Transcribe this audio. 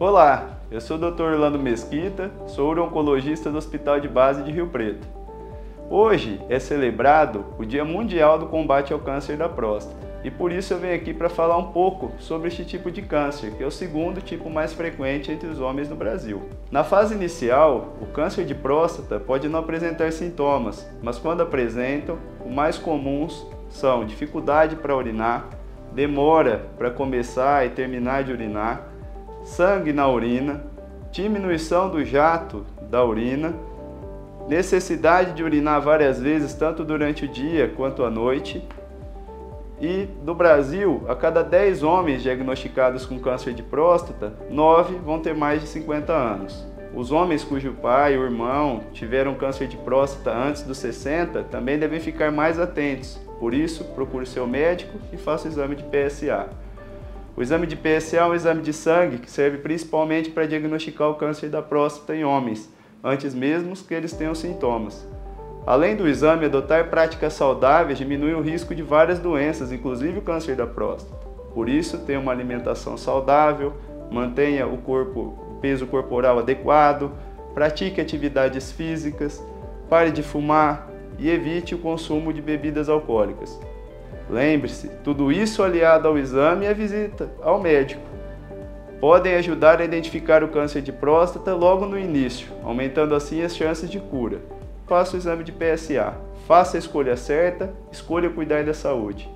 Olá, eu sou o Dr. Orlando Mesquita, sou oncologista do Hospital de Base de Rio Preto. Hoje é celebrado o Dia Mundial do Combate ao Câncer da Próstata e por isso eu venho aqui para falar um pouco sobre este tipo de câncer, que é o segundo tipo mais frequente entre os homens no Brasil. Na fase inicial, o câncer de próstata pode não apresentar sintomas, mas quando apresentam, os mais comuns são dificuldade para urinar, demora para começar e terminar de urinar, sangue na urina, diminuição do jato da urina, necessidade de urinar várias vezes, tanto durante o dia quanto à noite. E no Brasil, a cada 10 homens diagnosticados com câncer de próstata, 9 vão ter mais de 50 anos. Os homens cujo pai ou irmão tiveram câncer de próstata antes dos 60 também devem ficar mais atentos. Por isso, procure seu médico e faça o exame de PSA. O exame de PSA é um exame de sangue que serve principalmente para diagnosticar o câncer da próstata em homens, antes mesmo que eles tenham sintomas. Além do exame, adotar práticas saudáveis diminui o risco de várias doenças, inclusive o câncer da próstata. Por isso, tenha uma alimentação saudável, mantenha o, corpo, o peso corporal adequado, pratique atividades físicas, pare de fumar e evite o consumo de bebidas alcoólicas. Lembre-se, tudo isso aliado ao exame e à visita ao médico. Podem ajudar a identificar o câncer de próstata logo no início, aumentando assim as chances de cura. Faça o exame de PSA. Faça a escolha certa, escolha cuidar da saúde.